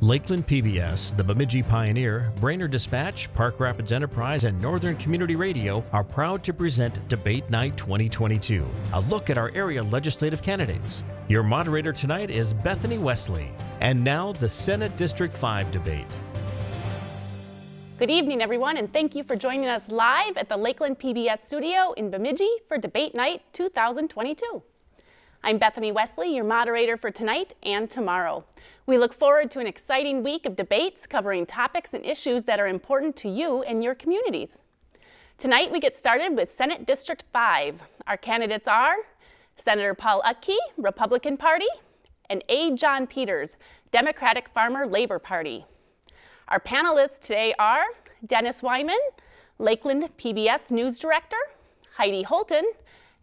Lakeland PBS, the Bemidji Pioneer, Brainerd Dispatch, Park Rapids Enterprise, and Northern Community Radio are proud to present Debate Night 2022, a look at our area legislative candidates. Your moderator tonight is Bethany Wesley. And now, the Senate District 5 debate. Good evening, everyone, and thank you for joining us live at the Lakeland PBS studio in Bemidji for Debate Night 2022. I'm Bethany Wesley, your moderator for tonight and tomorrow. We look forward to an exciting week of debates covering topics and issues that are important to you and your communities. Tonight we get started with Senate District 5. Our candidates are Senator Paul Utke, Republican Party, and A. John Peters, Democratic Farmer Labor Party. Our panelists today are Dennis Weimann, Lakeland PBS News Director, Heidi Holtan,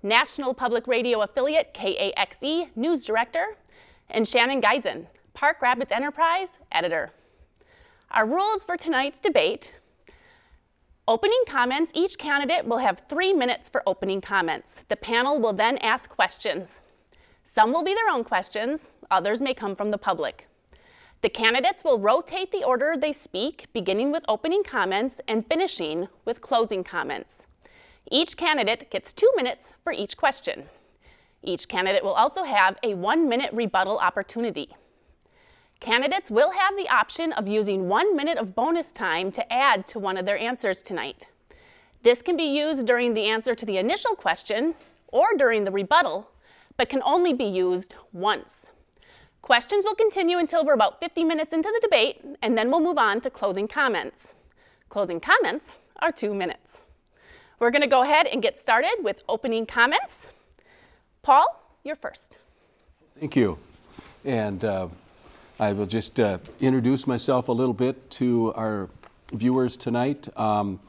National Public Radio Affiliate KAXE News Director, and Shannon Geisen, Park Rapids Enterprise Editor. Our rules for tonight's debate. Opening comments, each candidate will have three minutes for opening comments. The panel will then ask questions. Some will be their own questions, others may come from the public. The candidates will rotate the order they speak, beginning with opening comments and finishing with closing comments. Each candidate gets two minutes for each question. Each candidate will also have a one-minute rebuttal opportunity. Candidates will have the option of using one minute of bonus time to add to one of their answers tonight. This can be used during the answer to the initial question or during the rebuttal, but can only be used once. Questions will continue until we're about 50 minutes into the debate, and then we'll move on to closing comments. Closing comments are two minutes. We're going to go ahead and get started with opening comments. Paul, you're first. Thank you. And uh, I will just uh, introduce myself a little bit to our viewers tonight. Um,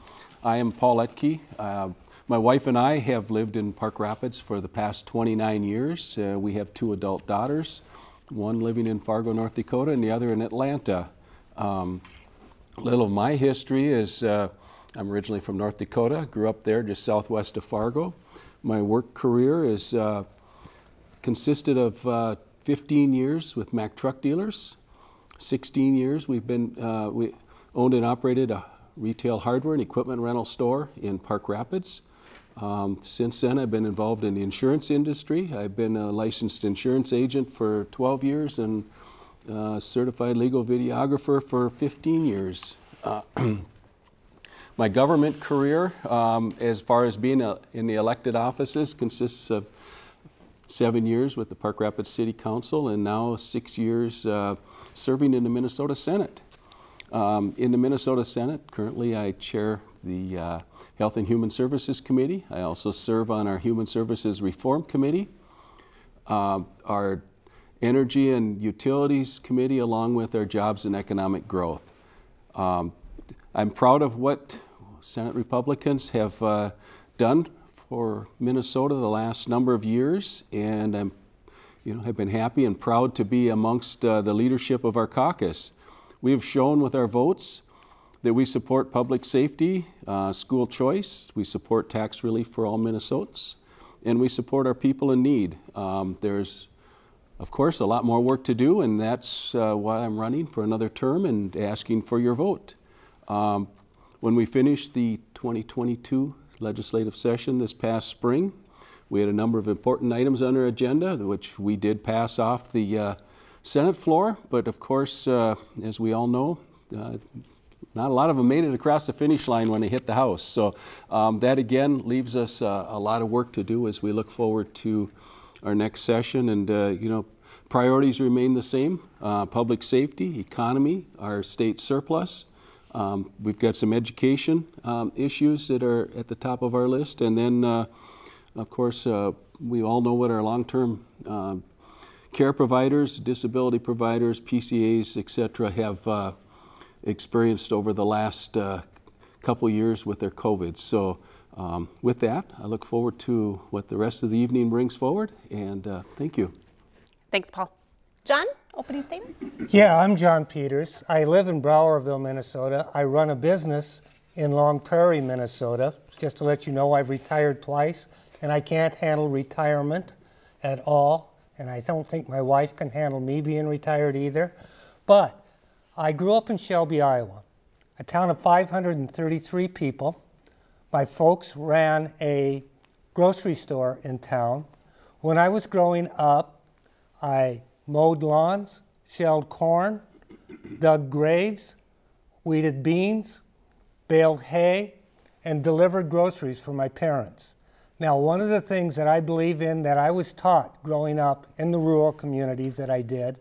I am Paul Utke. Uh, my wife and I have lived in Park Rapids for the past 29 years. Uh, we have two adult daughters, one living in Fargo, North Dakota, and the other in Atlanta. Um, a little of my history is uh, I'm originally from North Dakota, grew up there just southwest of Fargo. My work career is uh, consisted of uh, 15 years with Mack Truck Dealers. 16 years we've been, uh, we owned and operated a retail hardware and equipment rental store in Park Rapids. Um, since then, I've been involved in the insurance industry. I've been a licensed insurance agent for 12 years and uh, certified legal videographer for 15 years. Uh, My government career, um, as far as being a, in the elected offices, consists of seven years with the Park Rapids City Council and now six years uh, serving in the Minnesota Senate. Um, in the Minnesota Senate, currently I chair the uh, Health and Human Services Committee. I also serve on our Human Services Reform Committee, uh, our Energy and Utilities Committee, along with our Jobs and Economic Growth. Um, I'm proud of what Senate Republicans have uh, done for Minnesota the last number of years, and I'm, you know, have been happy and proud to be amongst uh, the leadership of our caucus. We have shown with our votes that we support public safety, uh, school choice, we support tax relief for all Minnesotans, and we support our people in need. Um, there's, of course, a lot more work to do, and that's uh, why I'm running for another term and asking for your vote. Um, when we finished the 2022 legislative session this past spring, we had a number of important items on our agenda, which we did pass off the uh, Senate floor, but of course, uh, as we all know, uh, not a lot of them made it across the finish line when they hit the House. So um, that again leaves us uh, a lot of work to do as we look forward to our next session. And uh, you know, priorities remain the same: uh, public safety, economy, our state surplus, um, we've got some education um, issues that are at the top of our list, and then, uh, of course, uh, we all know what our long-term uh, care providers, disability providers, PCAs, et cetera, have uh, experienced over the last uh, couple years with their COVID. So um, with that, I look forward to what the rest of the evening brings forward, and uh, thank you. Thanks, Paul. John? Opening statement? Yeah, I'm John Peters. I live in Browerville, Minnesota. I run a business in Long Prairie, Minnesota. Just to let you know, I've retired twice, and I can't handle retirement at all. And I don't think my wife can handle me being retired either. But I grew up in Shelby, Iowa, a town of 533 people. My folks ran a grocery store in town. When I was growing up, I mowed lawns, shelled corn, dug graves, weeded beans, baled hay, and delivered groceries for my parents. Now, one of the things that I believe in that I was taught growing up in the rural communities that I did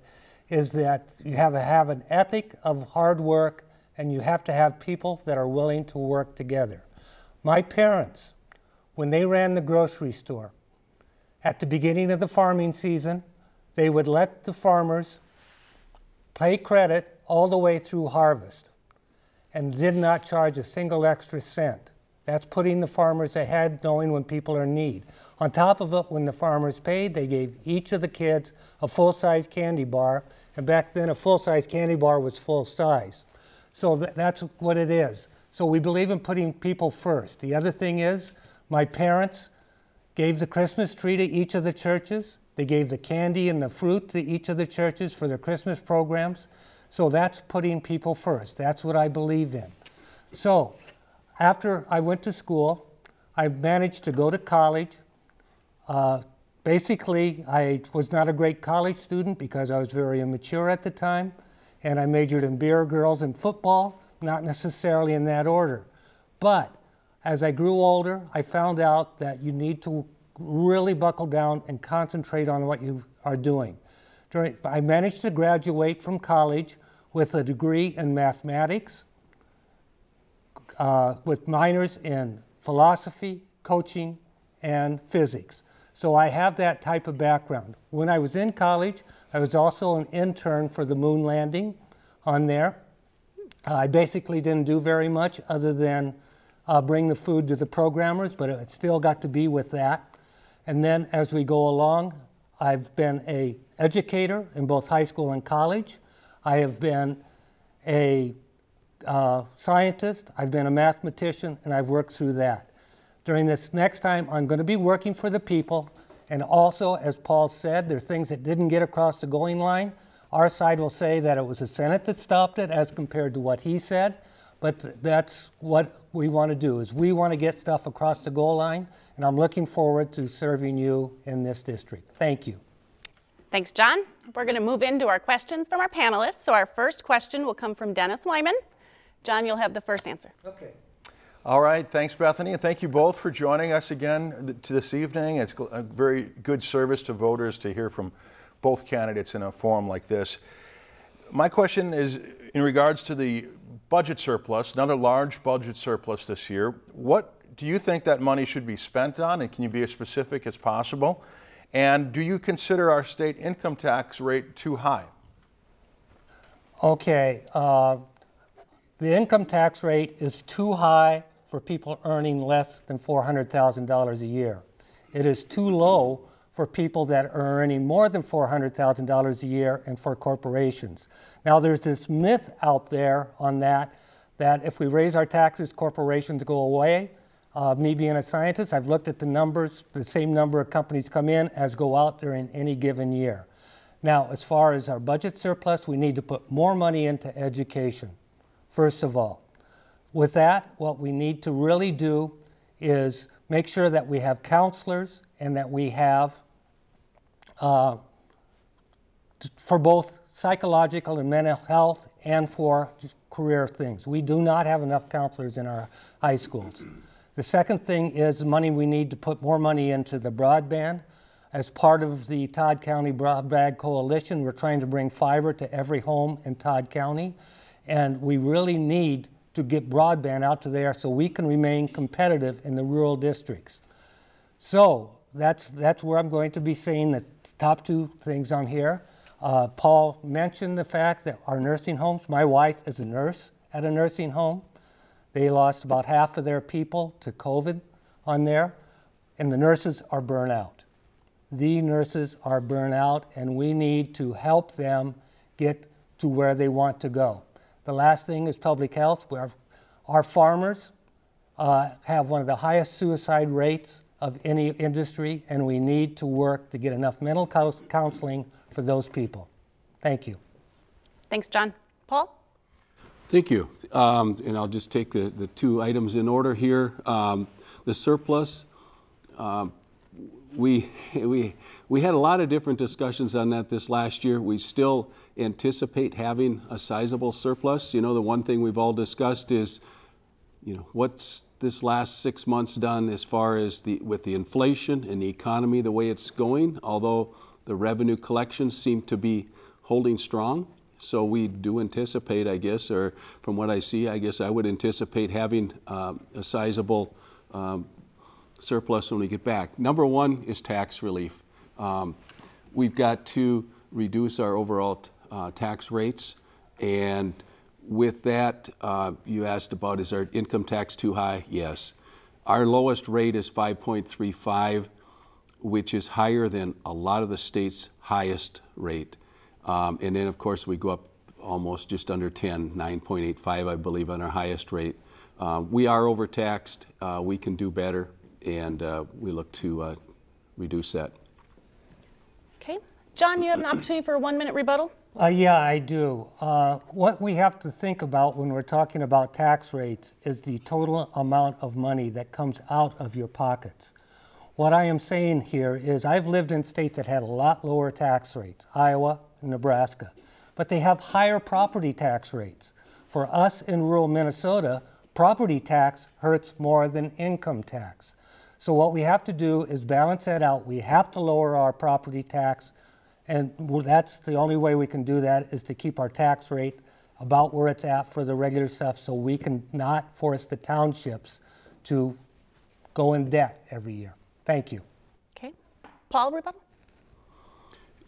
is that you have to have an ethic of hard work and you have to have people that are willing to work together. My parents, when they ran the grocery store, at the beginning of the farming season, they would let the farmers pay credit all the way through harvest and did not charge a single extra cent. That's putting the farmers ahead, knowing when people are in need. On top of it, when the farmers paid, they gave each of the kids a full size candy bar, and back then a full size candy bar was full size. So th- that's what it is. So we believe in putting people first. The other thing is, my parents gave the Christmas tree to each of the churches. They gave the candy and the fruit to each of the churches for their Christmas programs. So that's putting people first. That's what I believe in. So after I went to school, I managed to go to college. Uh, basically, I was not a great college student because I was very immature at the time, and I majored in beer, girls, and football, not necessarily in that order. But as I grew older, I found out that you need to really buckle down and concentrate on what you are doing. During, I managed to graduate from college with a degree in mathematics, uh, with minors in philosophy, coaching, and physics. So I have that type of background. When I was in college, I was also an intern for the moon landing on there. I basically didn't do very much other than uh, bring the food to the programmers, but it still got to be with that. And then as we go along, I've been a educator in both high school and college. I have been a uh, scientist, I've been a mathematician, and I've worked through that. During this next time, I'm going to be working for the people, and also, as Paul said, there are things that didn't get across the going line. Our side will say that it was the Senate that stopped it as compared to what he said, but that's what we want to do is we want to get stuff across the goal line, and I'm looking forward to serving you in this district. Thank you. Thanks, John. We're going to move into our questions from our panelists. So our first question will come from Dennis Weimann. John, you'll have the first answer. Okay. All right, thanks, Bethany, and thank you both for joining us again this evening. It's a very good service to voters to hear from both candidates in a forum like this. My question is in regards to the budget surplus, another large budget surplus this year. What do you think that money should be spent on, and can you be as specific as possible? And do you consider our state income tax rate too high? Okay. Uh, the income tax rate is too high for people earning less than $400,000 a year. It is too low for people that are earning more than $400,000 a year and for corporations. Now, there's this myth out there on that, that if we raise our taxes, corporations go away. Uh, me being a scientist, I've looked at the numbers, the same number of companies come in as go out during any given year. Now, as far as our budget surplus, we need to put more money into education, first of all. With that, what we need to really do is make sure that we have counselors and that we have, uh, for both psychological and mental health and for career things. We do not have enough counselors in our high schools. The second thing is money we need to put more money into the broadband. As part of the Todd County Broadband Coalition, we're trying to bring fiber to every home in Todd County, and we really need to get broadband out to there so we can remain competitive in the rural districts. So that's, that's where I'm going to be saying the top two things on here. Uh, Paul mentioned the fact that our nursing homes, my wife is a nurse at a nursing home. They lost about half of their people to COVID on there, and the nurses are burnt out. The nurses are burnt out, and we need to help them get to where they want to go. The last thing is public health, where our farmers uh, have one of the highest suicide rates of any industry, and we need to work to get enough mental counseling for those people. Thank you. Thanks, John. Paul? Thank you. Um, and I'll just take the, the two items in order here. Um, the surplus, um, we, we, we had a lot of different discussions on that this last year. We still anticipate having a sizable surplus. You know, the one thing we've all discussed is, you know, what's this last six months done as far as the with the inflation and the economy the way it's going. Although the revenue collections seem to be holding strong, so we do anticipate, I guess, or from what I see, I guess I would anticipate having um, a sizable um, surplus when we get back. Number one is tax relief. Um, we've got to reduce our overall uh, tax rates. And with that, uh, you asked about is our income tax too high? Yes. Our lowest rate is 5.35, which is higher than a lot of the state's highest rate. Um, and then, of course, we go up almost just under 10, 9.85, I believe, on our highest rate. Uh, we are overtaxed. Uh, we can do better, and uh, we look to uh, reduce that. Okay. John, you have an opportunity for a one minute rebuttal. Uh, yeah, I do. Uh, what we have to think about when we're talking about tax rates is the total amount of money that comes out of your pockets. What I am saying here is I've lived in states that had a lot lower tax rates, Iowa Nebraska, but they have higher property tax rates. For us in rural Minnesota, property tax hurts more than income tax. So what we have to do is balance that out. We have to lower our property tax and that's the only way we can do that is to keep our tax rate about where it's at for the regular stuff so we can not force the townships to go in debt every year. Thank you. Okay. Paul, rebuttal?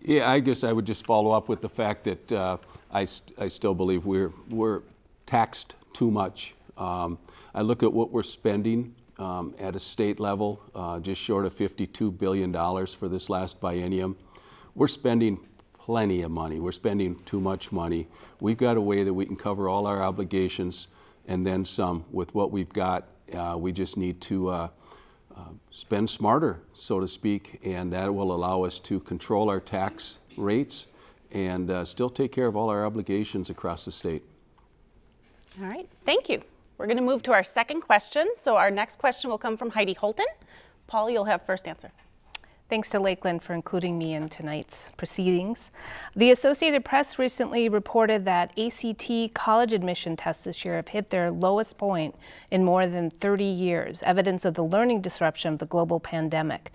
Yeah, I guess I would just follow up with the fact that uh, I, st I still believe we're, we're taxed too much. Um, I look at what we're spending um, at a state level, uh, just short of $52 billion for this last biennium we're spending plenty of money. We're spending too much money. We've got a way that we can cover all our obligations and then some with what we've got. Uh, we just need to uh, uh, spend smarter, so to speak, and that will allow us to control our tax rates and uh, still take care of all our obligations across the state. All right, thank you. We're going to move to our second question. So our next question will come from Heidi Holtan. Paul, you'll have first answer. Thanks to Lakeland for including me in tonight's proceedings. The Associated Press recently reported that ACT college admission tests this year have hit their lowest point in more than 30 years, evidence of the learning disruption of the global pandemic.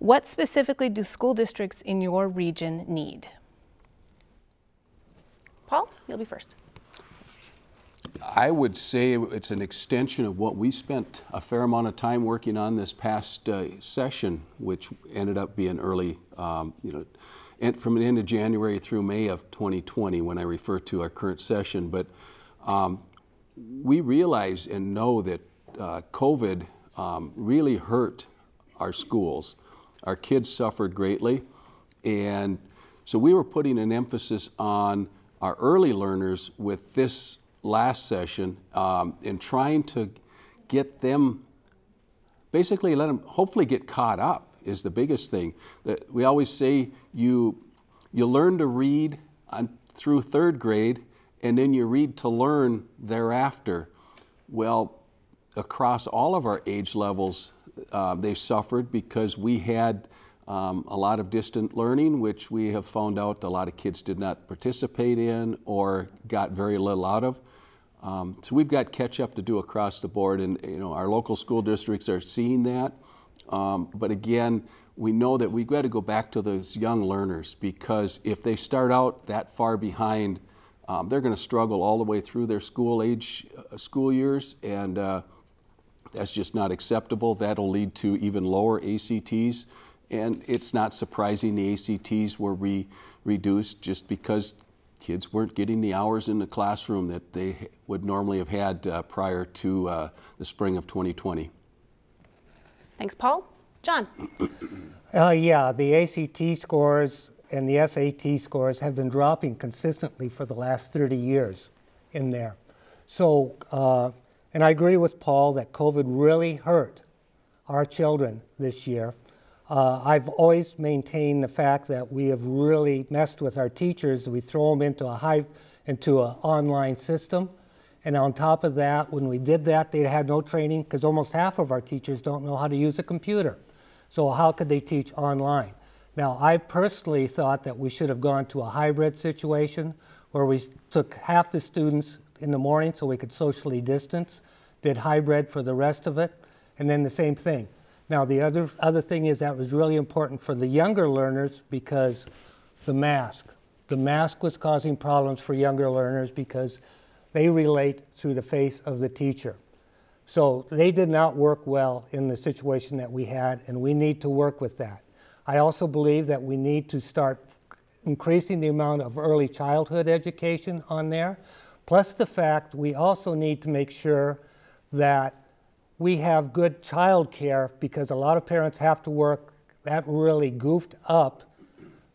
What specifically do school districts in your region need? Paul, you'll be first. I would say it's an extension of what we spent a fair amount of time working on this past uh, session, which ended up being early, um, you know, from the end of January through May of 2020 when I refer to our current session. But um, we realize and know that uh, COVID um, really hurt our schools. Our kids suffered greatly. And so we were putting an emphasis on our early learners with this last session um, in trying to get them, basically let them hopefully get caught up is the biggest thing. That we always say you, you learn to read on, through third grade and then you read to learn thereafter. Well, across all of our age levels, uh, they suffered because we had um, a lot of distant learning, which we have found out a lot of kids did not participate in or got very little out of. Um, so we've got catch up to do across the board, and you know our local school districts are seeing that. Um, but again, we know that we've got to go back to those young learners because if they start out that far behind, um, they're going to struggle all the way through their school age uh, school years, and uh, that's just not acceptable. That'll lead to even lower ACTs. And it's not surprising the ACTs were re reduced just because kids weren't getting the hours in the classroom that they would normally have had uh, prior to uh, the spring of 2020. Thanks, Paul. John. Uh, yeah, the ACT scores and the SAT scores have been dropping consistently for the last 30 years in there. So, uh, and I agree with Paul that COVID really hurt our children this year. Uh, I've always maintained the fact that we have really messed with our teachers. We throw them into a high, into an online system, And on top of that, when we did that, they had no training because almost half of our teachers don't know how to use a computer. So how could they teach online? Now, I personally thought that we should have gone to a hybrid situation where we took half the students in the morning so we could socially distance, did hybrid for the rest of it, and then the same thing. Now, the other, other thing is that was really important for the younger learners because the mask. The mask was causing problems for younger learners because they relate through the face of the teacher. So they did not work well in the situation that we had, and we need to work with that. I also believe that we need to start increasing the amount of early childhood education on there, plus the fact we also need to make sure that we have good child care because a lot of parents have to work. That really goofed up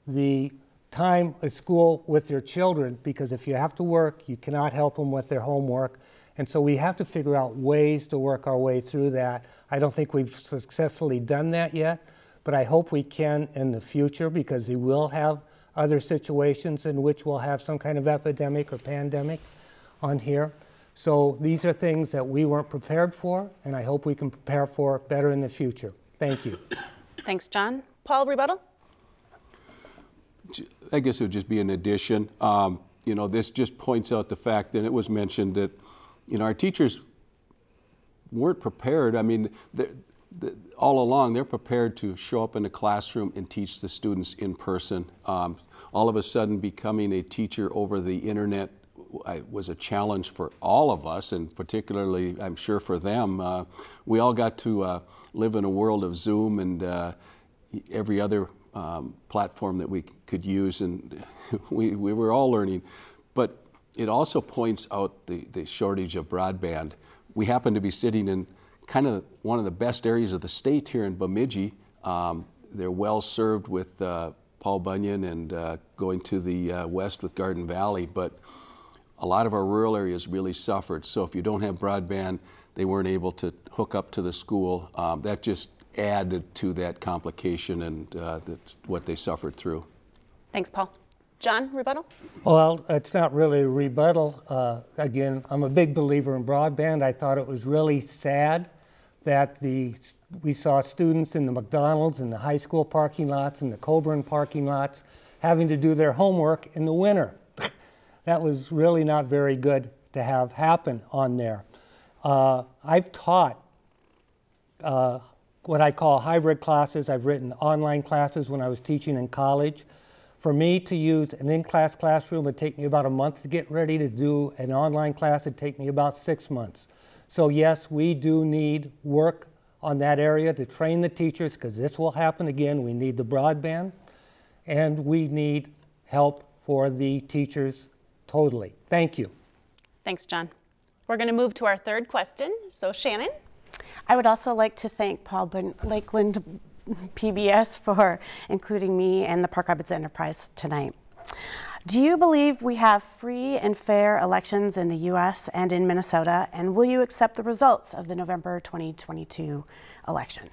the time at school with their children because if you have to work, you cannot help them with their homework. And so we have to figure out ways to work our way through that. I don't think we've successfully done that yet, but I hope we can in the future because we will have other situations in which we'll have some kind of epidemic or pandemic on here. So these are things that we weren't prepared for, and I hope we can prepare for better in the future. Thank you. Thanks, John. Paul, rebuttal? I guess it would just be an addition. Um, you know, this just points out the fact, and it was mentioned that, you know, our teachers weren't prepared. I mean, all along, they're prepared to show up in a classroom and teach the students in person. Um, all of a sudden, becoming a teacher over the internet was a challenge for all of us, and particularly, I'm sure, for them. Uh, we all got to uh, live in a world of Zoom and uh, every other um, platform that we could use, and we, we were all learning. But it also points out the, the shortage of broadband. We happen to be sitting in kind of one of the best areas of the state here in Bemidji. Um, they're well served with uh, Paul Bunyan and uh, going to the uh, west with Garden Valley, but a lot of our rural areas really suffered. So if you don't have broadband, they weren't able to hook up to the school. Um, that just added to that complication, and uh, that's what they suffered through. Thanks, Paul. John, rebuttal? Well, it's not really a rebuttal. Uh, again, I'm a big believer in broadband. I thought it was really sad that the we saw students in the McDonald's and the high school parking lots and the Coborn parking lots having to do their homework in the winter that was really not very good to have happen on there. Uh, I've taught uh, what I call hybrid classes. I've written online classes when I was teaching in college. For me to use an in-class classroom would take me about a month to get ready to do an online class. It'd take me about six months. So yes, we do need work on that area to train the teachers because this will happen again. We need the broadband and we need help for the teachers totally. Thank you. Thanks, John. We're going to move to our third question. So, Shannon? I would also like to thank Paul Lakeland PBS for including me and the Park Rapids Enterprise tonight. Do you believe we have free and fair elections in the U.S. and in Minnesota, and will you accept the results of the November 2022 election?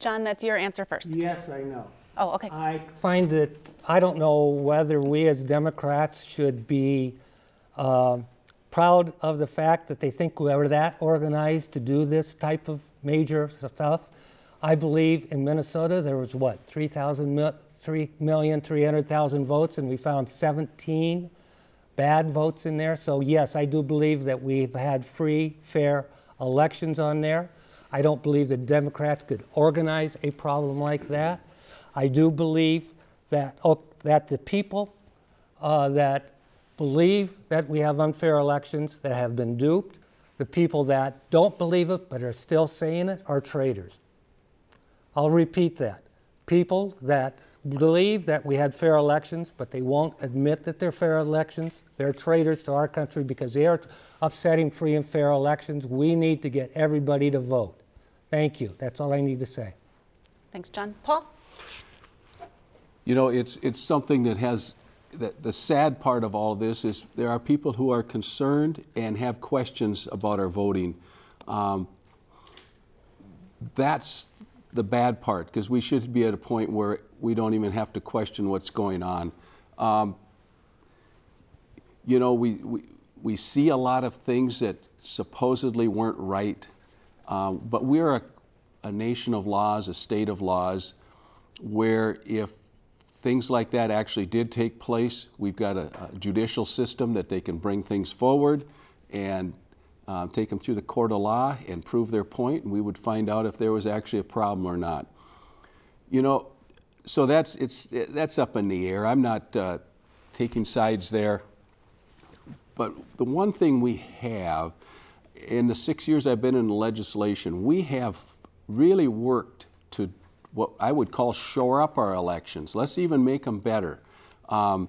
John, that's your answer first. Yes, I know. Oh, okay. I find that I don't know whether we as Democrats should be uh, proud of the fact that they think we are that organized to do this type of major stuff. I believe in Minnesota there was what 3,000 3,300,000 votes, and we found 17 bad votes in there. So yes, I do believe that we've had free, fair elections on there. I don't believe the Democrats could organize a problem like that. I do believe that, oh, that the people uh, that believe that we have unfair elections, that have been duped, the people that don't believe it but are still saying it are traitors. I'll repeat that. People that believe that we had fair elections, but they won't admit that they're fair elections, they're traitors to our country because they are upsetting free and fair elections. We need to get everybody to vote. Thank you. That's all I need to say. Thanks, John. Paul? You know, it's, it's something that has, that the sad part of all this is there are people who are concerned and have questions about our voting. Um, that's the bad part because we should be at a point where we don't even have to question what's going on. Um, you know, we, we, we see a lot of things that supposedly weren't right, um, but we're a, a nation of laws, a state of laws, where if things like that actually did take place, we've got a, a judicial system that they can bring things forward and uh, take them through the court of law and prove their point, and we would find out if there was actually a problem or not. You know, so that's it's that's up in the air. I'm not uh, taking sides there, but the one thing we have in the six years I've been in the legislation, we have really worked what I would call shore up our elections. Let's even make them better. Um,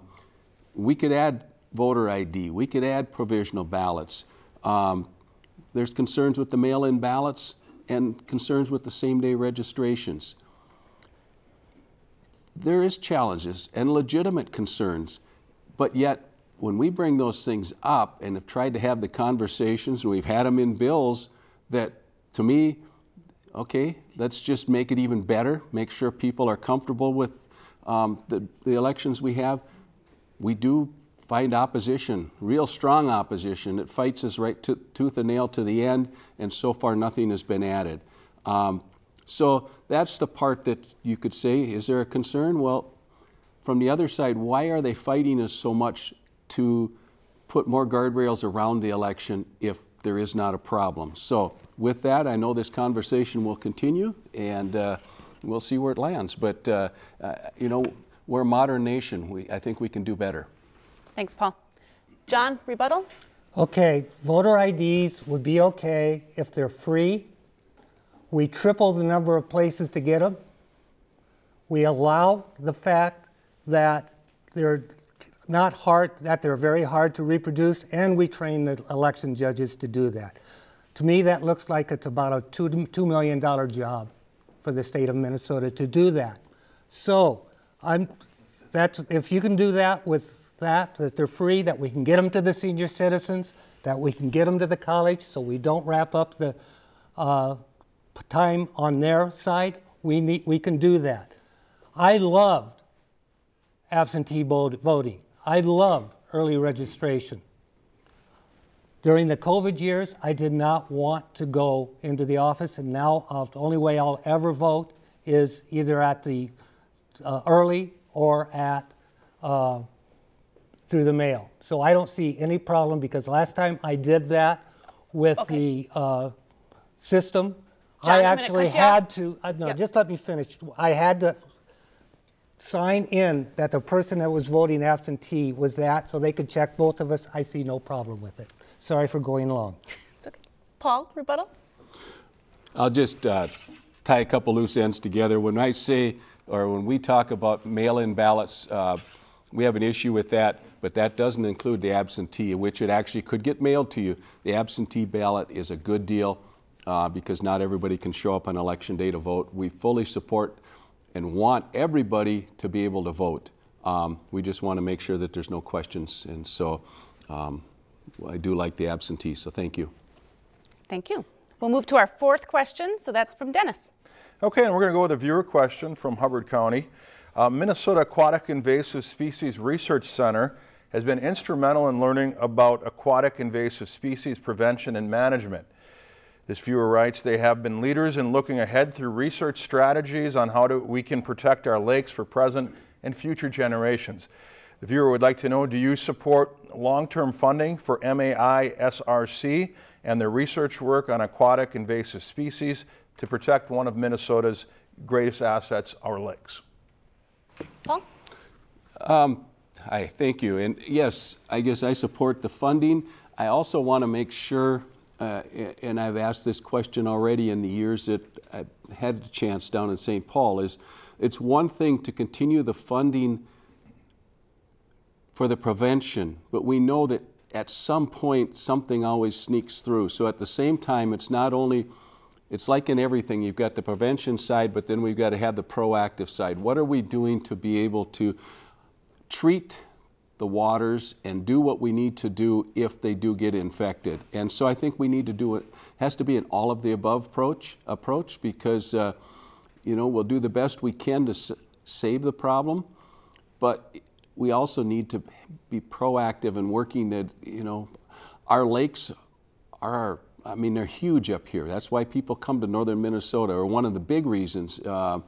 we could add voter ID. We could add provisional ballots. Um, there's concerns with the mail-in ballots and concerns with the same-day registrations. There is challenges and legitimate concerns, but yet when we bring those things up and have tried to have the conversations, and we've had them in bills that, to me, okay, let's just make it even better, make sure people are comfortable with um, the, the elections we have. We do find opposition, real strong opposition that fights us right to, tooth and nail to the end, and so far nothing has been added. Um, so that's the part that you could say, is there a concern? Well, from the other side, why are they fighting us so much to put more guardrails around the election if there is not a problem? So with that, I know this conversation will continue, and uh, we'll see where it lands. But, uh, uh, you know, we're a modern nation. We, I think we can do better. Thanks, Paul. John, rebuttal? Okay, voter IDs would be okay if they're free. We triple the number of places to get them. We allow the fact that they're not hard, that they're very hard to reproduce, and we train the election judges to do that. To me, that looks like it's about a two, $2 million job for the state of Minnesota to do that. So, I'm, that's, if you can do that with that, that they're free, that we can get them to the senior citizens, that we can get them to the college so we don't wrap up the uh, time on their side. We, need, we can do that. I loved absentee voting. I love early registration. During the COVID years, I did not want to go into the office, and now uh, the only way I'll ever vote is either at the uh, early or at uh, through the mail. So I don't see any problem because last time I did that with okay. the uh, system, John, I actually had to, uh, no, yep. just let me finish. I had to sign in that the person that was voting absentee was that so they could check both of us. I see no problem with it. Sorry for going long. it's okay. Paul, rebuttal? I'll just uh, tie a couple loose ends together. When I say, or when we talk about mail-in ballots, uh, we have an issue with that but that doesn't include the absentee, which it actually could get mailed to you. The absentee ballot is a good deal uh, because not everybody can show up on election day to vote. We fully support and want everybody to be able to vote. Um, we just want to make sure that there's no questions, and so um, I do like the absentee, so thank you. Thank you. We'll move to our fourth question, so that's from Dennis. Okay, and we're going to go with a viewer question from Hubbard County. Uh, Minnesota Aquatic Invasive Species Research Center has been instrumental in learning about aquatic invasive species prevention and management. This viewer writes, they have been leaders in looking ahead through research strategies on how to, we can protect our lakes for present and future generations. The viewer would like to know, do you support long-term funding for MAISRC and their research work on aquatic invasive species to protect one of Minnesota's greatest assets, our lakes? Paul? Um, Hi, thank you. And yes, I guess I support the funding. I also want to make sure, uh, and I've asked this question already in the years that I've had the chance down in St. Paul, is it's one thing to continue the funding for the prevention, but we know that at some point something always sneaks through. So at the same time, it's not only it's like in everything, you've got the prevention side, but then we've got to have the proactive side. What are we doing to be able to treat the waters and do what we need to do if they do get infected. And so I think we need to do it, has to be an all of the above approach, approach because, uh, you know, we'll do the best we can to save the problem, but we also need to be proactive in working that, you know, our lakes are, I mean, they're huge up here. That's why people come to northern Minnesota, or one of the big reasons. Uh,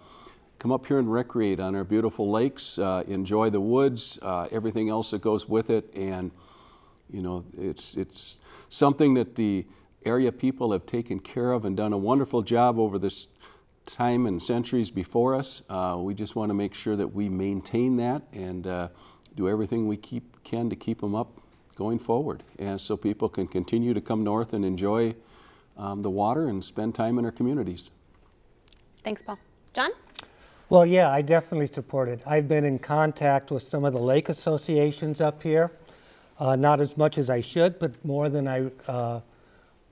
come up here and recreate on our beautiful lakes, uh, enjoy the woods, uh, everything else that goes with it, and you know, it's, it's something that the area people have taken care of and done a wonderful job over this time and centuries before us. Uh, we just want to make sure that we maintain that and uh, do everything we keep, can to keep them up going forward. And so people can continue to come north and enjoy um, the water and spend time in our communities. Thanks, Paul. John? Well, yeah, I definitely support it. I've been in contact with some of the lake associations up here. Uh, not as much as I should, but more than I, uh,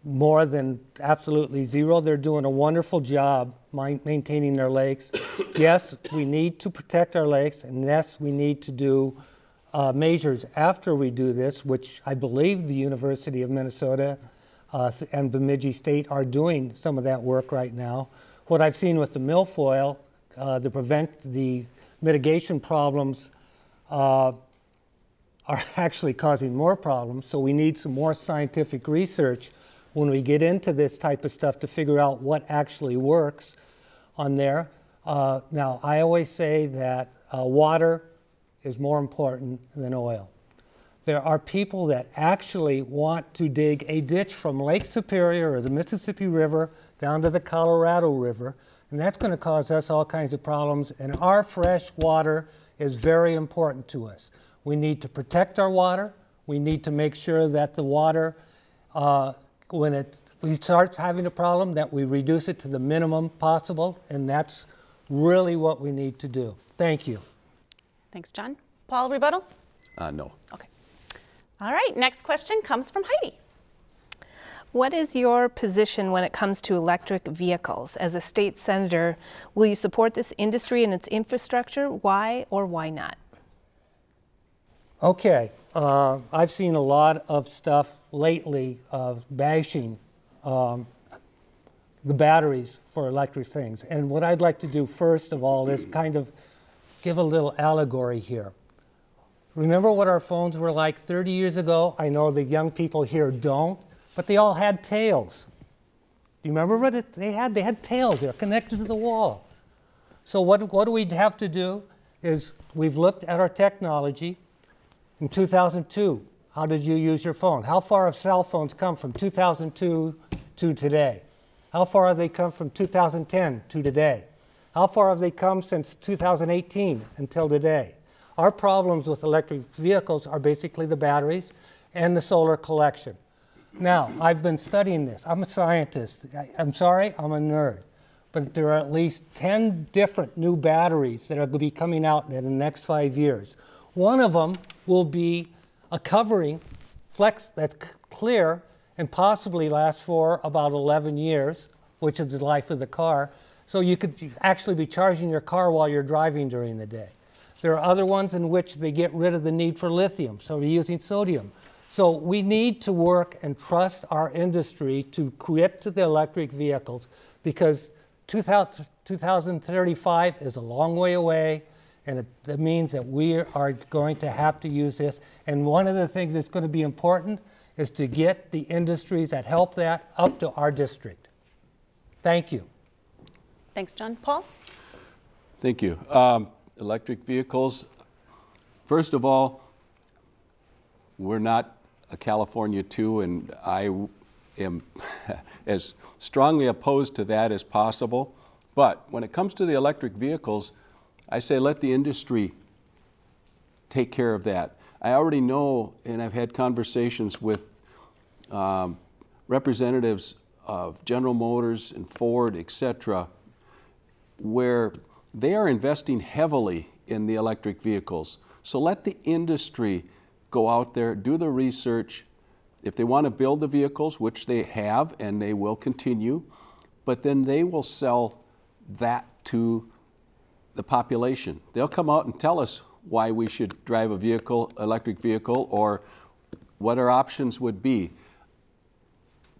more than absolutely zero. They're doing a wonderful job maintaining their lakes. yes, we need to protect our lakes, and yes, we need to do uh, measures after we do this, which I believe the University of Minnesota uh, and Bemidji State are doing some of that work right now. What I've seen with the milfoil, uh, to prevent the mitigation problems, uh, are actually causing more problems. So we need some more scientific research when we get into this type of stuff to figure out what actually works on there. Uh, now, I always say that uh, water is more important than oil. There are people that actually want to dig a ditch from Lake Superior or the Mississippi River down to the Colorado River, and that's going to cause us all kinds of problems. And our fresh water is very important to us. We need to protect our water. We need to make sure that the water, uh, when it we starts having a problem, that we reduce it to the minimum possible, and that's really what we need to do. Thank you. Thanks, John. Paul, rebuttal? Uh, no. Okay. All right, next question comes from Heidi. What is your position when it comes to electric vehicles? As a state senator, will you support this industry and its infrastructure? Why or why not? Okay, uh, I've seen a lot of stuff lately of bashing um, the batteries for electric things. And what I'd like to do first of all is kind of give a little allegory here. Remember what our phones were like 30 years ago? I know the young people here don't, but they all had tails. Do you remember what it, they had? They had tails. They're connected to the wall. So what, what do we have to do is we've looked at our technology. In 2002, how did you use your phone? How far have cell phones come from 2002 to today? How far have they come from 2010 to today? How far have they come since 2018 until today? Our problems with electric vehicles are basically the batteries and the solar collection. Now, I've been studying this. I'm a scientist. I, am sorry, I'm a nerd. But there are at least 10 different new batteries that are going to be coming out in the next five years. One of them will be a covering flex that's clear and possibly lasts for about 11 years, which is the life of the car. So you could actually be charging your car while you're driving during the day. There are other ones in which they get rid of the need for lithium, so we're using sodium. So we need to work and trust our industry to quit to the electric vehicles because 2000, 2035 is a long way away and it, that means that we are going to have to use this. And one of the things that's going to be important is to get the industries that help that up to our district. Thank you. Thanks, John. Paul? Thank you. Um, electric vehicles, first of all, we're not a California too, and I am as strongly opposed to that as possible. But when it comes to the electric vehicles, I say let the industry take care of that. I already know, and I've had conversations with um, representatives of General Motors and Ford, et cetera, where they are investing heavily in the electric vehicles. So let the industry go out there, do the research. If they want to build the vehicles, which they have and they will continue, but then they will sell that to the population. They'll come out and tell us why we should drive a vehicle, electric vehicle, or what our options would be.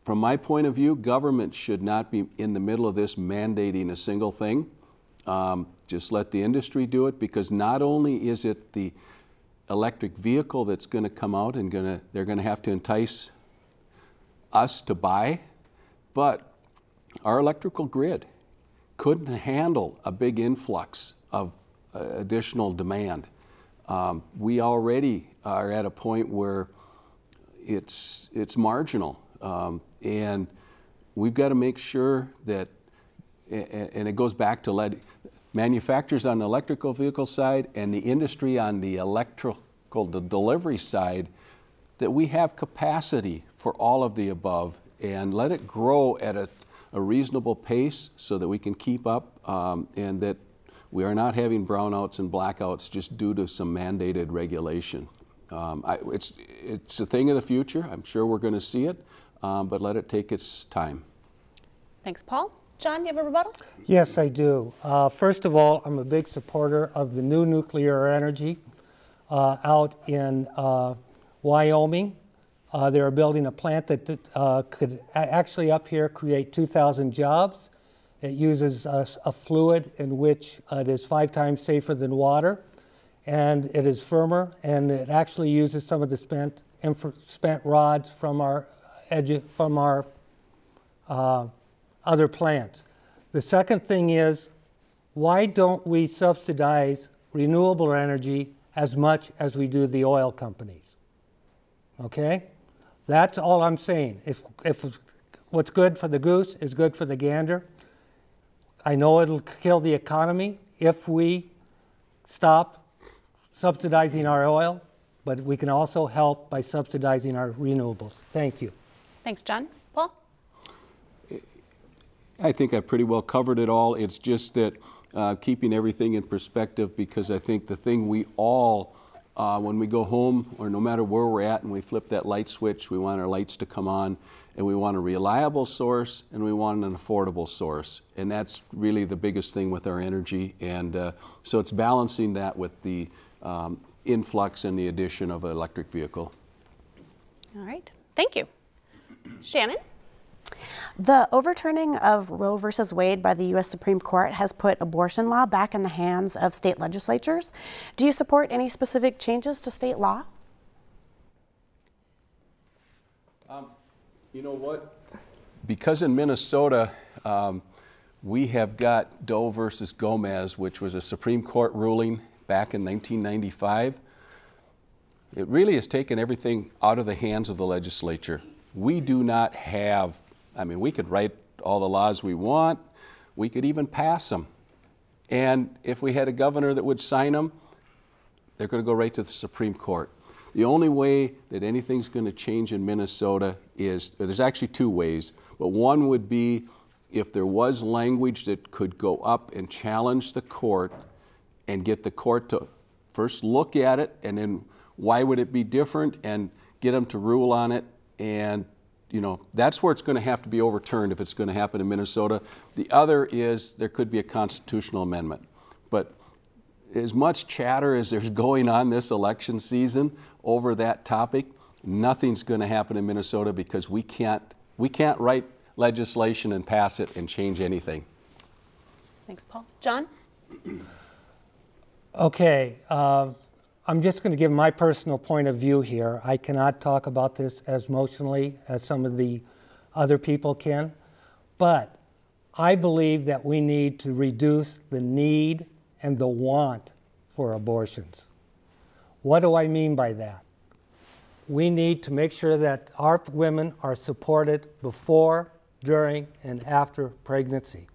From my point of view, government should not be in the middle of this mandating a single thing. Um, just let the industry do it because not only is it the electric vehicle that's going to come out and gonna, they're going to have to entice us to buy. But our electrical grid couldn't handle a big influx of uh, additional demand. Um, we already are at a point where it's, it's marginal. Um, and we've got to make sure that, and it goes back to lead, manufacturers on the electrical vehicle side and the industry on the electrical the delivery side, that we have capacity for all of the above and let it grow at a, a reasonable pace so that we can keep up um, and that we are not having brownouts and blackouts just due to some mandated regulation. Um, I, it's, it's a thing of the future. I'm sure we're going to see it, um, but let it take its time. Thanks, Paul. John, you have a rebuttal? Yes, I do. Uh, first of all, I'm a big supporter of the new nuclear energy uh, out in uh, Wyoming. Uh, they're building a plant that uh, could actually up here create 2,000 jobs. It uses a, a fluid in which it is five times safer than water and it is firmer, and it actually uses some of the spent, spent rods from our, from our uh, other plants. The second thing is, why don't we subsidize renewable energy as much as we do the oil companies? Okay? That's all I'm saying. If, if what's good for the goose is good for the gander, I know it'll kill the economy if we stop subsidizing our oil, but we can also help by subsidizing our renewables. Thank you. Thanks, John. I think I've pretty well covered it all. It's just that uh, keeping everything in perspective because I think the thing we all, uh, when we go home or no matter where we're at and we flip that light switch, we want our lights to come on and we want a reliable source and we want an affordable source. And that's really the biggest thing with our energy. And uh, so it's balancing that with the um, influx and the addition of an electric vehicle. All right, thank you. Shannon? The overturning of Roe versus Wade by the U.S. Supreme Court has put abortion law back in the hands of state legislatures. Do you support any specific changes to state law? Um, you know what? Because in Minnesota, um, we have got Doe versus Gomez, which was a Supreme Court ruling back in 1995, it really has taken everything out of the hands of the legislature. We do not have, I mean, we could write all the laws we want, we could even pass them. And if we had a governor that would sign them, they're going to go right to the Supreme Court. The only way that anything's going to change in Minnesota is there's actually two ways, but one would be if there was language that could go up and challenge the court and get the court to first look at it and then why would it be different and get them to rule on it and you know that's where it's going to have to be overturned if it's going to happen in Minnesota. The other is there could be a constitutional amendment. But as much chatter as there's going on this election season over that topic, nothing's going to happen in Minnesota because we can't we can't write legislation and pass it and change anything. Thanks, Paul. John? Okay, uh, I'm just going to give my personal point of view here. I cannot talk about this as emotionally as some of the other people can, but I believe that we need to reduce the need and the want for abortions. What do I mean by that? We need to make sure that our women are supported before, during, and after pregnancy,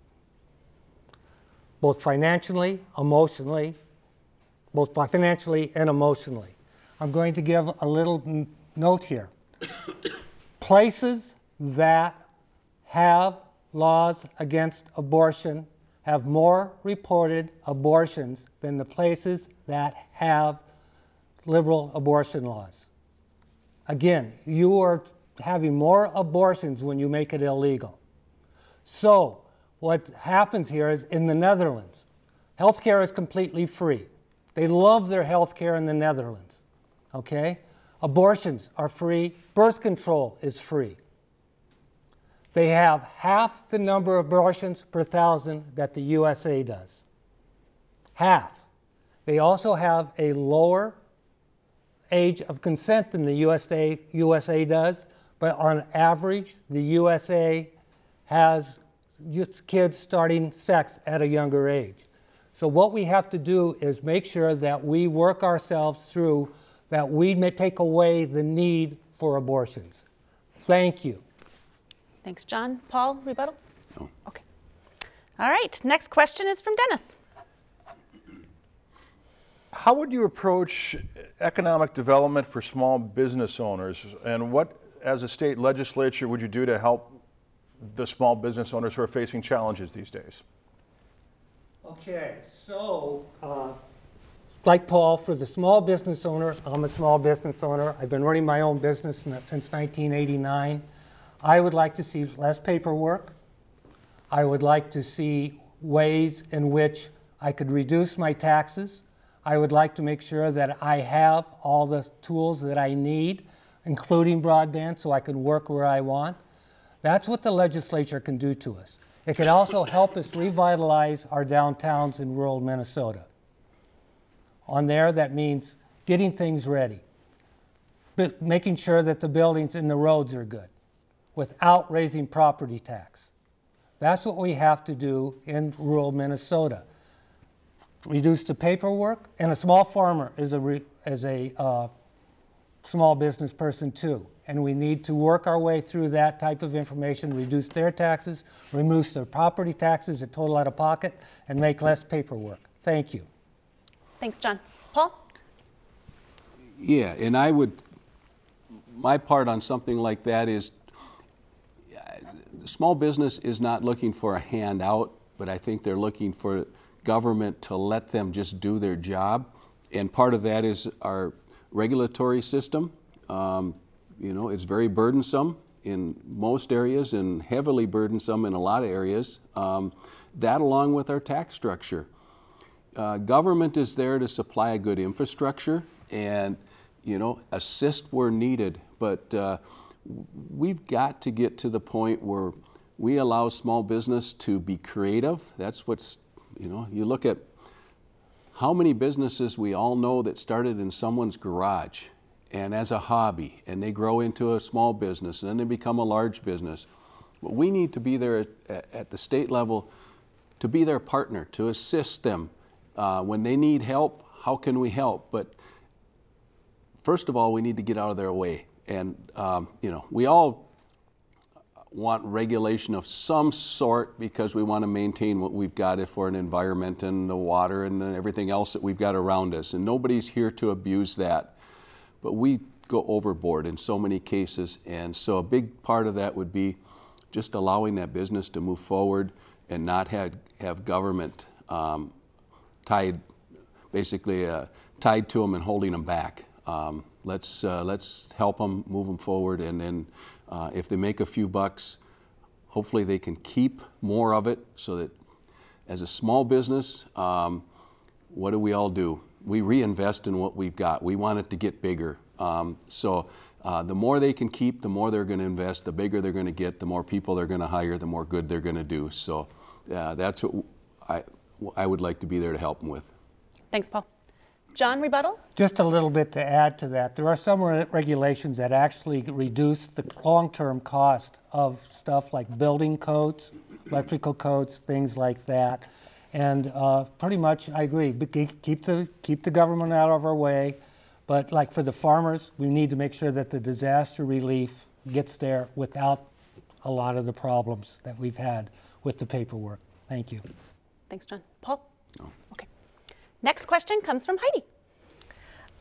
both financially, emotionally, both financially and emotionally. I'm going to give a little note here. Places that have laws against abortion have more reported abortions than the places that have liberal abortion laws. Again, you are having more abortions when you make it illegal. So, what happens here is in the Netherlands, healthcare is completely free. They love their health care in the Netherlands. Okay? Abortions are free, birth control is free. They have half the number of abortions per thousand that the USA does. Half. They also have a lower age of consent than the USA, USA does, but on average, the USA has kids starting sex at a younger age. So, what we have to do is make sure that we work ourselves through that we may take away the need for abortions. Thank you. Thanks, John. Paul, rebuttal? No. Okay. All right, next question is from Dennis. How would you approach economic development for small business owners? And what, as a state legislature, would you do to help the small business owners who are facing challenges these days? Okay, so uh, like Paul, for the small business owner, I'm a small business owner. I've been running my own business since 1989. I would like to see less paperwork. I would like to see ways in which I could reduce my taxes. I would like to make sure that I have all the tools that I need, including broadband, so I can work where I want. That's what the legislature can do to us. It could also help us revitalize our downtowns in rural Minnesota. On there, that means getting things ready, but making sure that the buildings and the roads are good without raising property tax. That's what we have to do in rural Minnesota. Reduce the paperwork, and a small farmer is a, re, is a uh, small business person too. And we need to work our way through that type of information, reduce their taxes, remove their property taxes at total out of pocket, and make less paperwork. Thank you. Thanks, John. Paul? Yeah, and I would, my part on something like that is small business is not looking for a handout, but I think they're looking for government to let them just do their job. And part of that is our regulatory system. Um, you know, it's very burdensome in most areas and heavily burdensome in a lot of areas. Um, that along with our tax structure. Uh, government is there to supply a good infrastructure and, you know, assist where needed. But uh, we've got to get to the point where we allow small business to be creative. That's what's, you know, you look at how many businesses we all know that started in someone's garage and as a hobby, and they grow into a small business, and then they become a large business. But we need to be there at, at the state level to be their partner, to assist them. Uh, when they need help, how can we help? But first of all, we need to get out of their way. And, um, you know, we all want regulation of some sort because we want to maintain what we've got for an environment and the water and everything else that we've got around us. And nobody's here to abuse that. But we go overboard in so many cases. And so a big part of that would be just allowing that business to move forward and not have, have government um, tied, basically uh, tied to them and holding them back. Um, let's, uh, let's help them move them forward and then uh, if they make a few bucks, hopefully they can keep more of it so that as a small business, um, what do we all do? We reinvest in what we've got. We want it to get bigger. Um, so uh, the more they can keep, the more they're going to invest, the bigger they're going to get, the more people they're going to hire, the more good they're going to do. So uh, that's what I, I would like to be there to help them with. Thanks, Paul. John, rebuttal? Just a little bit to add to that. There are some regulations that actually reduce the long-term cost of stuff like building codes, electrical codes, things like that. And uh, pretty much, I agree. Keep the keep the government out of our way. But like for the farmers, we need to make sure that the disaster relief gets there without a lot of the problems that we've had with the paperwork. Thank you. Thanks, John. Paul? No. Okay. Next question comes from Heidi.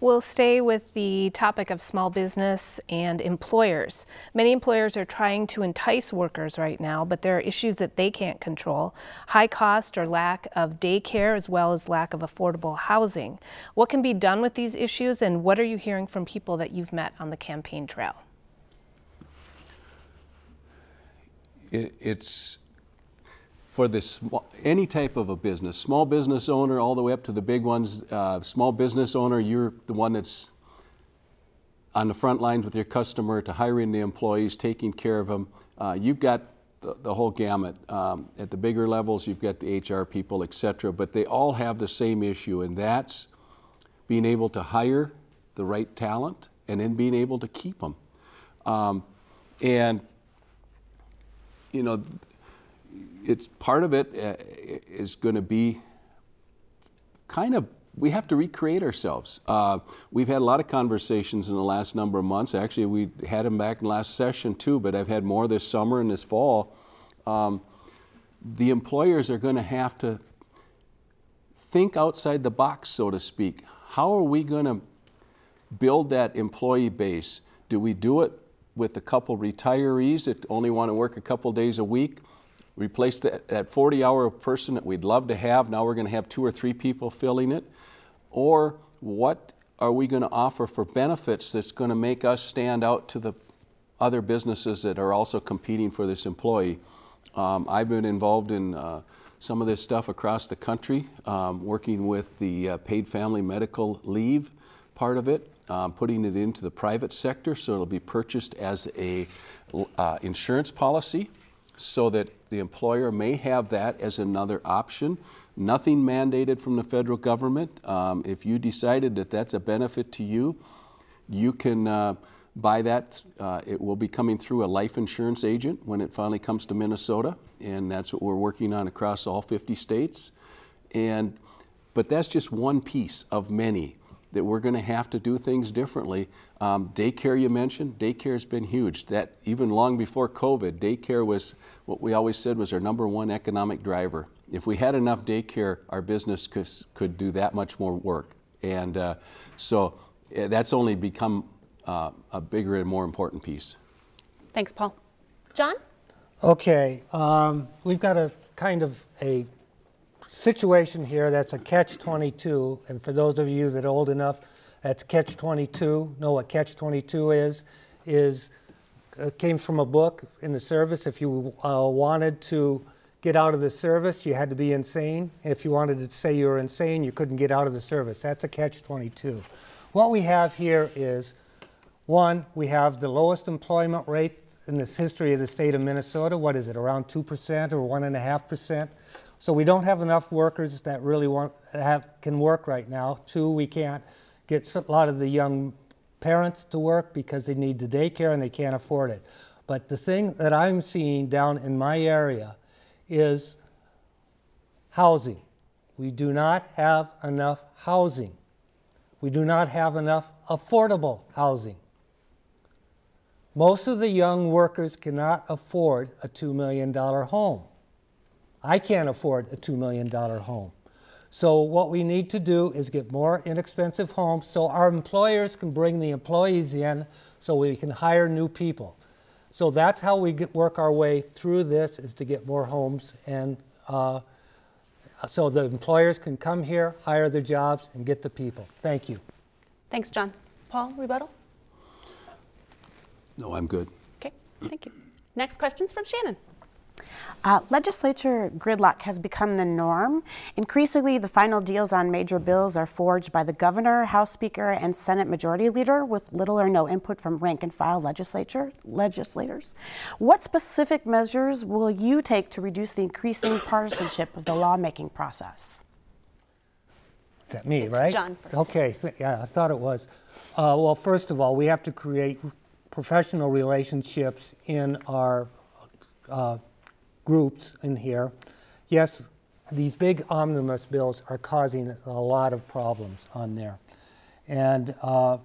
We'll stay with the topic of small business and employers. Many employers are trying to entice workers right now, but there are issues that they can't control. High cost or lack of daycare as well as lack of affordable housing. What can be done with these issues and what are you hearing from people that you've met on the campaign trail? It, it's for this any type of a business, small business owner all the way up to the big ones. Uh, small business owner, you're the one that's on the front lines with your customer to hiring the employees, taking care of them. Uh, you've got the, the whole gamut. Um, at the bigger levels, you've got the HR people, et cetera, but they all have the same issue, and that's being able to hire the right talent and then being able to keep them. Um, and, you know, it's part of it uh, is going to be kind of we have to recreate ourselves. Uh, we've had a lot of conversations in the last number of months. Actually, we had them back in last session too, but I've had more this summer and this fall. Um, the employers are going to have to think outside the box, so to speak. How are we going to build that employee base? Do we do it with a couple retirees that only want to work a couple days a week? Replace that, that 40 hour person that we'd love to have. Now we're going to have two or three people filling it. Or what are we going to offer for benefits that's going to make us stand out to the other businesses that are also competing for this employee? Um, I've been involved in uh, some of this stuff across the country, um, working with the uh, paid family medical leave part of it, um, putting it into the private sector so it'll be purchased as a uh, insurance policy so that the employer may have that as another option. Nothing mandated from the federal government. Um, if you decided that that's a benefit to you, you can uh, buy that. Uh, it will be coming through a life insurance agent when it finally comes to Minnesota, and that's what we're working on across all 50 states. And, but that's just one piece of many that we're going to have to do things differently. Um, daycare you mentioned, daycare has been huge. That even long before COVID, daycare was what we always said was our number one economic driver. If we had enough daycare, our business could, could do that much more work. And uh, so uh, that's only become uh, a bigger and more important piece. Thanks, Paul. John? Okay, um, we've got a kind of a situation here that's a catch-22, and for those of you that are old enough, that's catch-22, know what catch-22 is, is uh, came from a book in the service. If you uh, wanted to get out of the service, you had to be insane. If you wanted to say you were insane, you couldn't get out of the service. That's a catch-22. What we have here is, one, we have the lowest employment rate in this history of the state of Minnesota. What is it, around 2% or 1.5%? So we don't have enough workers that really want, have, can work right now. Two, we can't get a lot of the young parents to work because they need the daycare and they can't afford it. But the thing that I'm seeing down in my area is housing. We do not have enough housing. We do not have enough affordable housing. Most of the young workers cannot afford a $2 million home. I can't afford a $2 million home. So what we need to do is get more inexpensive homes so our employers can bring the employees in so we can hire new people. So that's how we get, work our way through this is to get more homes and uh, so the employers can come here, hire the jobs, and get the people. Thank you. Thanks, John. Paul, rebuttal? No, I'm good. Okay, thank you. Next question's from Shannon. Uh, legislature gridlock has become the norm. Increasingly, the final deals on major bills are forged by the governor, House Speaker, and Senate Majority Leader with little or no input from rank and file legislature legislators. What specific measures will you take to reduce the increasing partisanship of the lawmaking process? That me, It's right? John first. Okay, th- yeah, I thought it was. Uh, well, first of all, we have to create professional relationships in our uh, groups in here. Yes, these big omnibus bills are causing a lot of problems on there. And uh,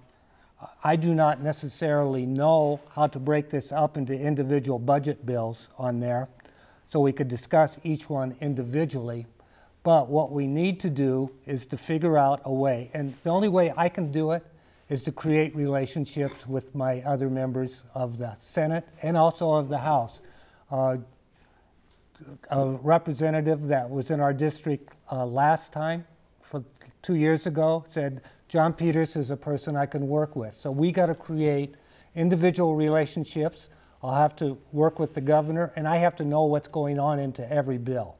I do not necessarily know how to break this up into individual budget bills on there, so we could discuss each one individually. But what we need to do is to figure out a way, and the only way I can do it is to create relationships with my other members of the Senate and also of the House. Uh, a representative that was in our district uh, last time, for two years ago, said, John Peters is a person I can work with. So we got to create individual relationships. I'll have to work with the governor, and I have to know what's going on into every bill.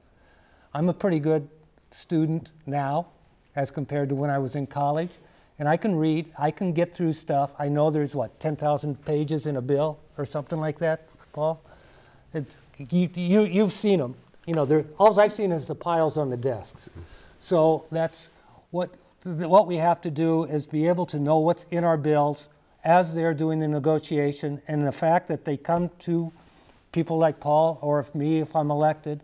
I'm a pretty good student now as compared to when I was in college, and I can read, I can get through stuff. I know there's what, 10,000 pages in a bill or something like that, Paul? It's, you, you, you've seen them. You know, all I've seen is the piles on the desks. So that's what th- what we have to do is be able to know what's in our bills as they're doing the negotiation, and the fact that they come to people like Paul or if me, if I'm elected,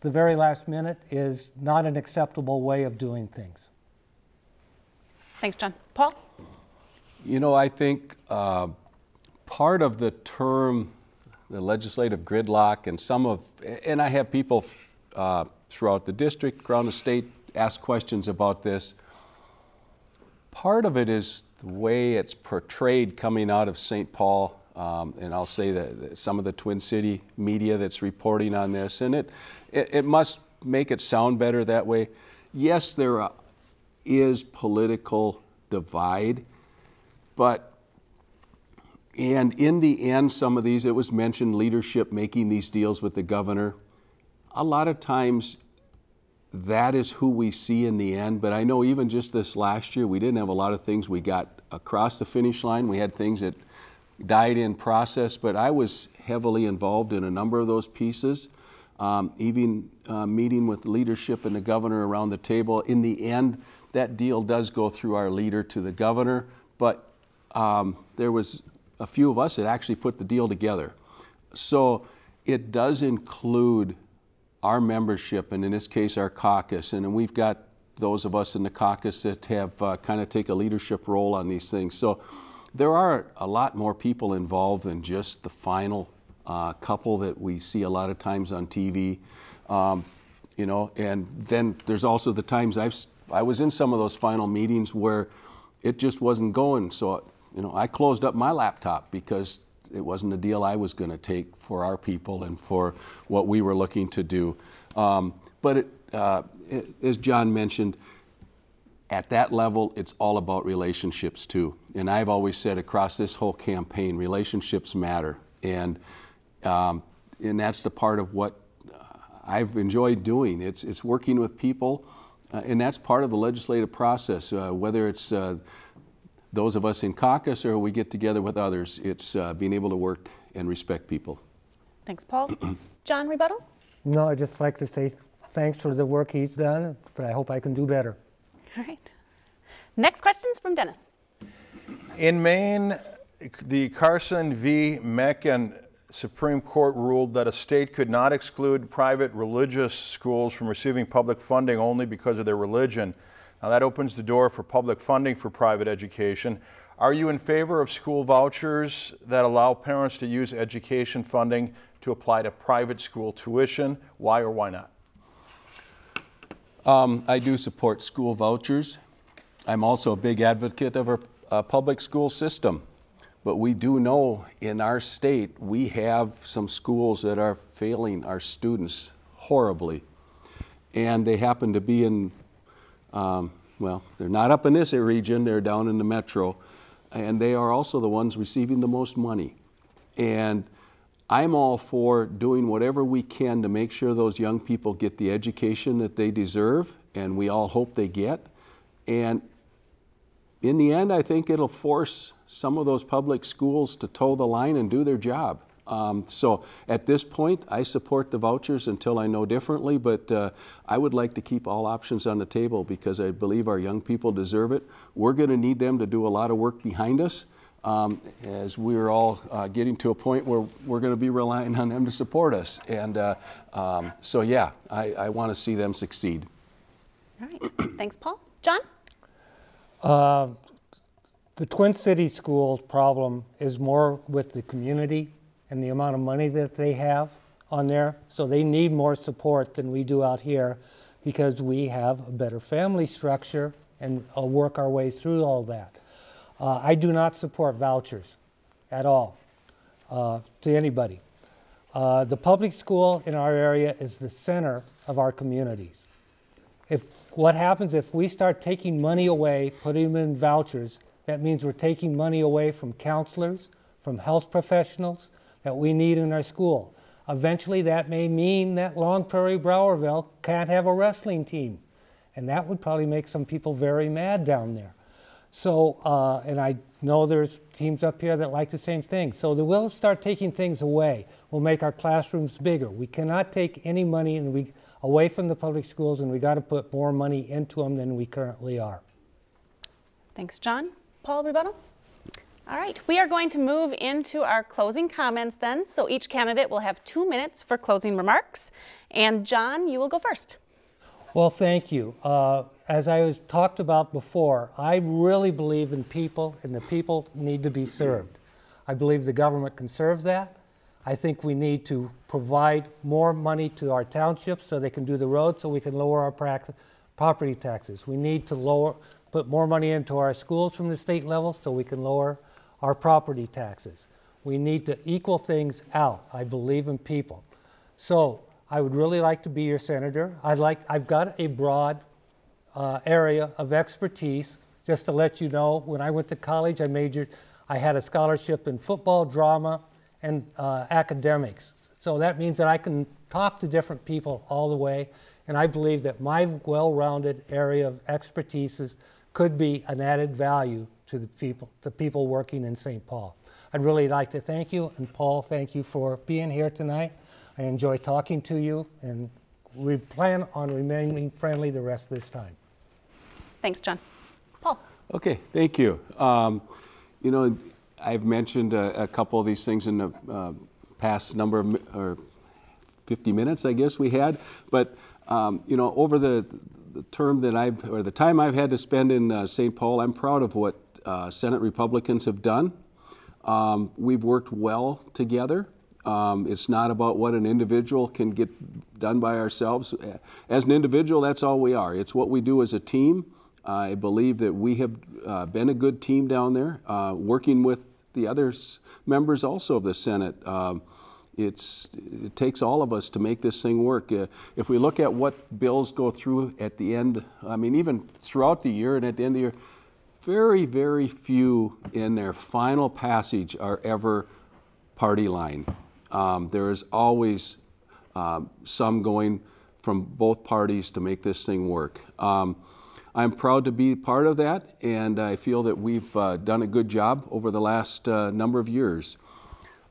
the very last minute is not an acceptable way of doing things. Thanks, John. Paul? You know, I think uh, part of the term, the legislative gridlock, and some of, and I have people uh, throughout the district, around the state, ask questions about this. Part of it is the way it's portrayed coming out of St. Paul, um, and I'll say that some of the Twin City media that's reporting on this, and it, it, it must make it sound better that way. Yes, there is political divide, but and in the end, some of these, it was mentioned leadership making these deals with the governor. A lot of times that is who we see in the end. But I know even just this last year, we didn't have a lot of things we got across the finish line. We had things that died in process, but I was heavily involved in a number of those pieces. Um, even uh, meeting with leadership and the governor around the table. In the end, that deal does go through our leader to the governor, but um, there was a few of us that actually put the deal together. So it does include our membership, and in this case, our caucus. And we've got those of us in the caucus that have uh, kind of take a leadership role on these things. So there are a lot more people involved than just the final uh, couple that we see a lot of times on TV. Um, you know, and then there's also the times I've I was in some of those final meetings where it just wasn't going. So you know, I closed up my laptop because it wasn't a deal I was going to take for our people and for what we were looking to do. Um, but it, uh, it, as John mentioned, at that level, it's all about relationships too. And I've always said across this whole campaign, relationships matter. And, um, and that's the part of what I've enjoyed doing. It's, it's working with people, uh, and that's part of the legislative process, uh, whether it's uh, those of us in caucus or we get together with others, it's uh, being able to work and respect people. Thanks, Paul. John, rebuttal? No, I'd just like to say thanks for the work he's done, but I hope I can do better. All right. Next questions from Dennis. In Maine, the Carson v. Makin Supreme Court ruled that a state could not exclude private religious schools from receiving public funding only because of their religion. Now, that opens the door for public funding for private education. Are you in favor of school vouchers that allow parents to use education funding to apply to private school tuition? Why or why not? Um, I do support school vouchers. I'm also a big advocate of our uh, public school system. But we do know in our state we have some schools that are failing our students horribly. And they happen to be in um, well, they're not up in this region, they're down in the metro, and they are also the ones receiving the most money. And I'm all for doing whatever we can to make sure those young people get the education that they deserve, and we all hope they get. And in the end, I think it'll force some of those public schools to toe the line and do their job. Um, so at this point, I support the vouchers until I know differently, but uh, I would like to keep all options on the table because I believe our young people deserve it. We're going to need them to do a lot of work behind us um, as we're all uh, getting to a point where we're going to be relying on them to support us. And uh, um, so, yeah, I, I want to see them succeed. All right. Thanks, Paul. John? Uh, the Twin Cities schools problem is more with the community and the amount of money that they have on there. So they need more support than we do out here because we have a better family structure and uh, work our way through all that. Uh, I do not support vouchers at all uh, to anybody. Uh, the public school in our area is the center of our communities. If what happens if we start taking money away, putting them in vouchers, that means we're taking money away from counselors, from health professionals, that we need in our school. Eventually, that may mean that Long Prairie Browerville can't have a wrestling team. And that would probably make some people very mad down there. So, uh, and I know there's teams up here that like the same thing. So they will start taking things away. We'll make our classrooms bigger. We cannot take any money and we, away from the public schools, and we got to put more money into them than we currently are. Thanks, John. Paul, rebuttal? All right, we are going to move into our closing comments then. So each candidate will have two minutes for closing remarks. And John, you will go first. Well, thank you. Uh, as I was talked about before, I really believe in people and the people need to be served. I believe the government can serve that. I think we need to provide more money to our townships so they can do the roads so we can lower our property taxes. We need to lower, put more money into our schools from the state level so we can lower our property taxes. We need to equal things out. I believe in people. So I would really like to be your senator. I'd like, I've got a broad uh, area of expertise. Just to let you know, when I went to college, I majored, I had a scholarship in football, drama, and uh, academics. So that means that I can talk to different people all the way, and I believe that my well-rounded area of expertise could be an added value to the people, the people working in St. Paul. I'd really like to thank you, and Paul, thank you for being here tonight. I enjoy talking to you, and we plan on remaining friendly the rest of this time. Thanks, John. Paul. Okay, thank you. Um, you know, I've mentioned a, a, couple of these things in the uh, past number of, or 50 minutes, I guess we had, but um, you know, over the, the term that I've, or the time I've had to spend in uh, St. Paul, I'm proud of what uh, Senate Republicans have done. Um, we've worked well together. Um, it's not about what an individual can get done by ourselves. As an individual, that's all we are. It's what we do as a team. I believe that we have uh, been a good team down there, uh, working with the other members also of the Senate. Um, it's, it takes all of us to make this thing work. Uh, if we look at what bills go through at the end, I mean, even throughout the year and at the end of the year, very, very few in their final passage are ever party line. Um, there is always um, some going from both parties to make this thing work. Um, I'm proud to be part of that, and I feel that we've uh, done a good job over the last uh, number of years.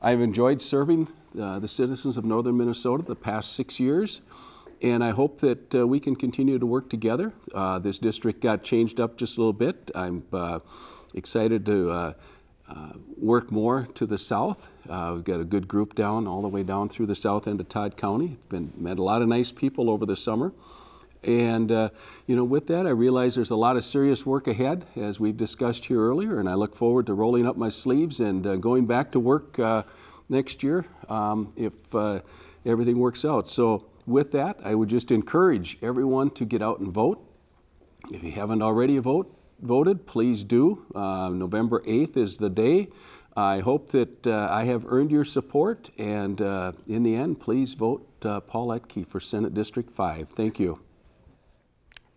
I've enjoyed serving uh, the citizens of northern Minnesota the past six years, and I hope that uh, we can continue to work together. Uh, this district got changed up just a little bit. I'm uh, excited to uh, work more to the south. Uh, we've got a good group down, all the way down through the south end of Todd County. Been met a lot of nice people over the summer. And, uh, you know, with that, I realize there's a lot of serious work ahead, as we've discussed here earlier, and I look forward to rolling up my sleeves and uh, going back to work uh, next year um, if uh, everything works out. So, with that, I would just encourage everyone to get out and vote. If you haven't already vote, voted, please do. Uh, November 8th is the day. I hope that uh, I have earned your support, and uh, in the end, please vote uh, Paul Utke for Senate District 5. Thank you.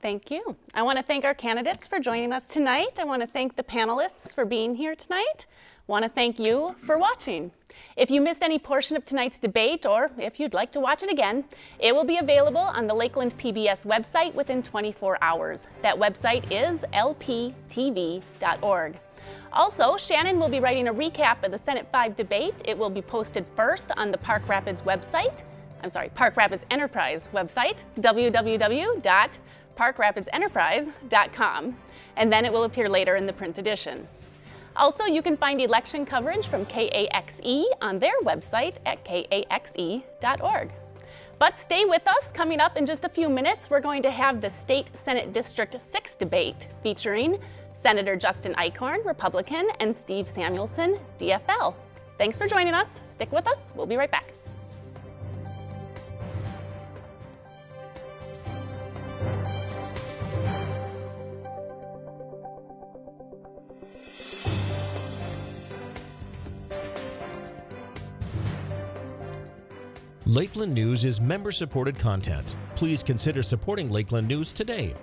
Thank you. I want to thank our candidates for joining us tonight. I want to thank the panelists for being here tonight want to thank you for watching. If you missed any portion of tonight's debate, or if you'd like to watch it again, it will be available on the Lakeland PBS website within 24 hours. That website is lptv.org. Also, Shannon will be writing a recap of the Senate 5 debate. It will be posted first on the Park Rapids website, I'm sorry, Park Rapids Enterprise website, www.parkrapidsenterprise.com, and then it will appear later in the print edition. Also, you can find election coverage from KAXE on their website at kaxe.org. But stay with us. Coming up in just a few minutes, we're going to have the State Senate District 6 debate featuring Senator Justin Eichorn, Republican, and Steve Samuelson, DFL. Thanks for joining us. Stick with us. We'll be right back. Lakeland News is member supported content. Please consider supporting Lakeland News today